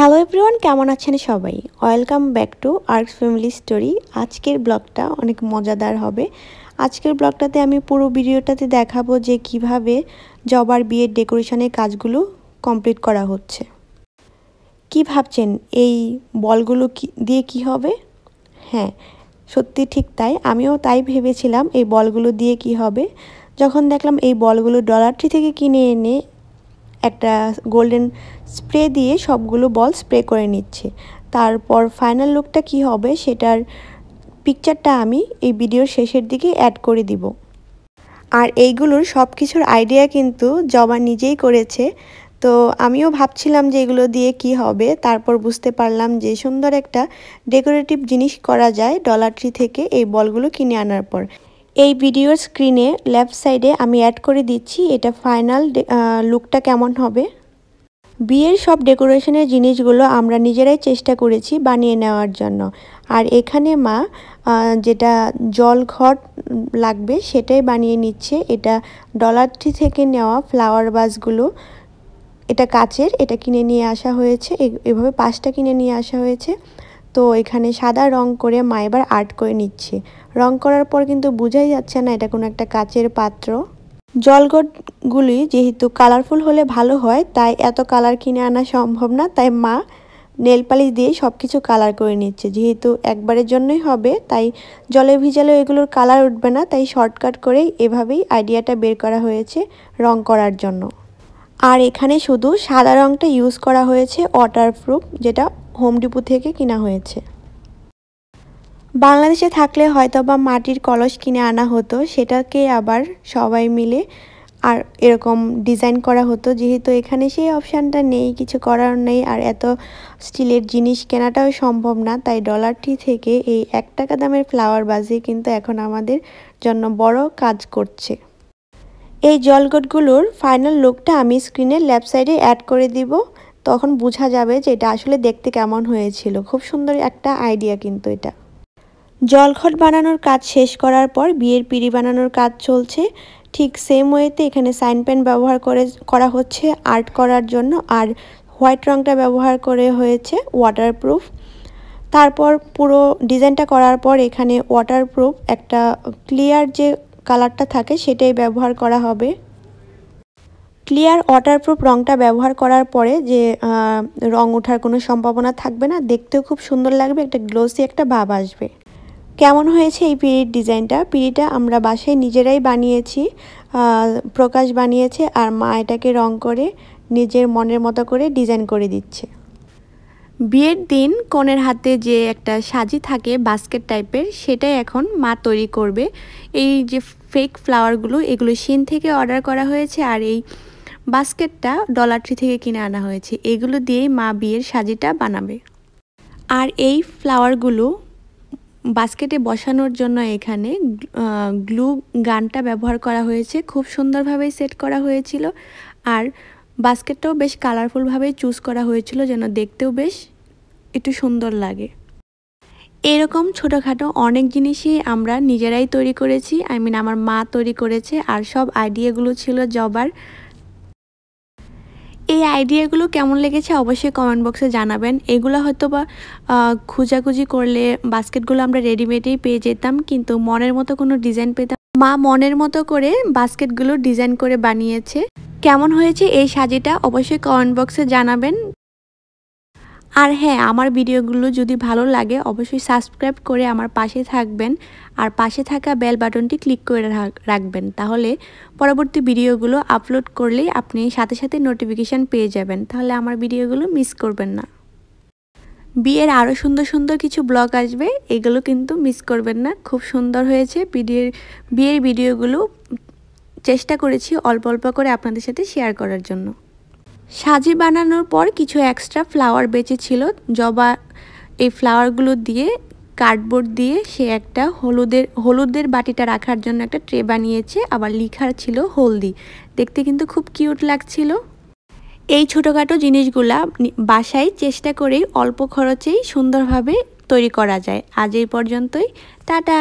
Hello everyone কেমন আছেন সবাই? Welcome back to arcs family story আজকের ব্লগটা অনেক মজাদার হবে। আজকের ব্লগটাতে আমি পুরো ভিডিওটাতে দেখাবো যে কীভাবে জবার বিয়ের ডেকোরেশনের কাজগুলো কমপ্লিট করা হচ্ছে। কি ভাবছেন? এই বলগুলো দিয়ে কি হবে? হ্যাঁ সত্যি ঠিক তাই। আমিও তাই ভেবেছিলাম এই বলগুলো দিয়ে কি হবে। যখন দেখলাম এই বলগুলো ডলার ট্রি থেকে কিনে এনে একটা গোল্ডেন স্প্রে দিয়ে সবগুলো বল স্প্রে করে নিচ্ছে। তারপর ফাইনাল লুকটা কি হবে সেটার পিকচারটা আমি এই ভিডিওর শেষের দিকে অ্যাড করে দিব। আর এইগুলোর সব কিছুর আইডিয়া কিন্তু জবা নিজেই করেছে। তো আমিও ভাবছিলাম যে এগুলো দিয়ে কি হবে, তারপর বুঝতে পারলাম যে সুন্দর একটা ডেকোরেটিভ জিনিস করা যায় ডলার ট্রি থেকে এই বলগুলো কিনে আনার পর। এই ভিডিওর স্ক্রিনে লেফট সাইডে আমি অ্যাড করে দিচ্ছি এটা ফাইনাল লুকটা কেমন হবে। বিয়ের সব ডেকোরেশনের জিনিসগুলো আমরা নিজেরাই চেষ্টা করেছি বানিয়ে নেওয়ার জন্য। আর এখানে মা যেটা জল ঘট লাগবে সেটাই বানিয়ে নিচ্ছে। এটা ডলার ট্রি থেকে নেওয়া ফ্লাওয়ার বাসগুলো এটা কাচের, এটা কিনে নিয়ে আসা হয়েছে। এভাবে পাঁচটা কিনে নিয়ে আসা হয়েছে। তো এখানে সাদা রং করে মা এবার আর্ট করে নিচ্ছে। রং করার পর কিন্তু বোঝাই যাচ্ছে না এটা কোনো একটা কাচের পাত্র। জলগটগুলি যেহেতু কালারফুল হলে ভালো হয়, তাই এত কালার কিনে আনা সম্ভব না। তাই মা নেল পালিশ দিয়ে সব কিছু কালার করে নিচ্ছে। যেহেতু একবারের জন্যই হবে, তাই জলে ভিজালেও এগুলোর কালার উঠবে না। তাই শর্টকাট করেই এভাবেই আইডিয়াটা বের করা হয়েছে রং করার জন্য। আর এখানে শুধু সাদা রংটা ইউজ করা হয়েছে ওয়াটারপ্রুফ যেটা হোম ডিপো থেকে কিনা হয়েছে। বাংলাদেশে থাকলে হয়তো বা মাটির কলস কিনে আনা হতো, সেটাকে আবার সবাই মিলে আর এরকম ডিজাইন করা হতো। যেহেতু এখানে সেই অপশানটা নেই, কিছু করার নেই, আর এত স্টিলের জিনিস কেনাটাও সম্ভব না, তাই ডলারটি থেকে এই এক টাকা দামের ফ্লাওয়ার বাজি কিন্তু এখন আমাদের জন্য বড় কাজ করছে। এই জলগটগুলোর ফাইনাল লুকটা আমি স্ক্রিনের লেফট সাইডে অ্যাড করে দিব। তখন বোঝা যাবে যে এটা আসলে দেখতে কেমন হয়েছিল। খুব সুন্দর একটা আইডিয়া কিন্তু এটা। জলঘট বানানোর কাজ শেষ করার পর বিয়ের পিড়ি বানানোর কাজ চলছে। ঠিক সেম ওয়েতে এখানে সাইন পেন ব্যবহার করে, করা হচ্ছে আর্ট করার জন্য আর হোয়াইট রঙটা ব্যবহার করে হয়েছে ওয়াটারপ্রুফ তারপর পুরো ডিজাইনটা করার পর এখানে ওয়াটারপ্রুফ একটা ক্লিয়ার যে কালারটা থাকে সেটাই ব্যবহার করা হবে। ক্লিয়ার ওয়াটারপ্রুফ রঙটা ব্যবহার করার পরে যে রং ওঠার কোনো সম্ভাবনা থাকবে না। দেখতেও খুব সুন্দর লাগবে, একটা গ্লোসি একটা ভাব আসবে। কেমন হয়েছে এই পিড়ির ডিজাইনটা? পিড়িটা আমরা বাসায় নিজেরাই বানিয়েছি প্রকাশ বানিয়েছে আর মা এটাকে রং করে নিজের মনের মতো করে ডিজাইন করে দিচ্ছে। বিয়ের দিন কনের হাতে যে একটা সাজি থাকে বাস্কেট টাইপের, সেটাই এখন মা তৈরি করবে। এই যে ফেক ফ্লাওয়ারগুলো এগুলো সিন থেকে অর্ডার করা হয়েছে আর এই বাস্কেটটা ডলার ট্রি থেকে কিনে আনা হয়েছে। এগুলো দিয়েই মা বিয়ের সাজিটা বানাবে। আর এই ফ্লাওয়ারগুলো বাস্কেটে বসানোর জন্য এখানে গ্লু গানটা ব্যবহার করা হয়েছে। খুব সুন্দরভাবে সেট করা হয়েছিল। আর বাস্কেটটাও বেশ কালারফুলভাবে চুজ করা হয়েছিল যেন দেখতেও বেশ একটু সুন্দর লাগে। এরকম ছোটোখাটো অনেক জিনিসই আমরা নিজেরাই তৈরি করেছি। আই মিন আমার মা তৈরি করেছে আর সব আইডিয়াগুলো ছিল জবার। এই আইডিয়াগুলো কেমন লেগেছে অবশ্যই কমেন্ট বক্সে জানাবেন। এগুলো হয়তো বা খুঁজাখুঁজি করলে বাস্কেটগুলো আমরা রেডিমেডেই পেয়ে যেতাম, কিন্তু মনের মতো কোনো ডিজাইন পেতাম মা মনের মতো করে বাস্কেটগুলো ডিজাইন করে বানিয়েছে। কেমন হয়েছে এই সাজিটা অবশ্যই কমেন্ট বক্সে জানাবেন। আর হ্যাঁ আমার ভিডিওগুলো যদি ভালো লাগে, অবশ্যই সাবস্ক্রাইব করে আমার পাশে থাকবেন। আর পাশে থাকা বেল বাটনটি ক্লিক করে রাখবেন। তাহলে পরবর্তী ভিডিওগুলো আপলোড করলেই আপনি সাথে সাথে নোটিফিকেশান পেয়ে যাবেন। তাহলে আমার ভিডিওগুলো মিস করবেন না। বিয়ের আরও সুন্দর সুন্দর কিছু ব্লগ আসবে, এগুলো কিন্তু মিস করবেন না। খুব সুন্দর হয়েছে বিয়ের বিয়ের ভিডিওগুলো। চেষ্টা করেছি অল্প অল্প করে আপনাদের সাথে শেয়ার করার জন্য। সাজি বানানোর পর কিছু এক্সট্রা ফ্লাওয়ার বেঁচেছিল জবা এই ফ্লাওয়ারগুলো দিয়ে কার্ডবোর্ড দিয়ে সে একটা হলুদের হলুদের বাটিটা রাখার জন্য একটা ট্রে বানিয়েছে। আবার লিখার ছিল হলদি। দেখতে কিন্তু খুব কিউট লাগছিল। এই ছোটোখাটো জিনিসগুলা বাসায় চেষ্টা করেই অল্প খরচেই সুন্দরভাবে তৈরি করা যায়। আজ এই পর্যন্তই। টাটা!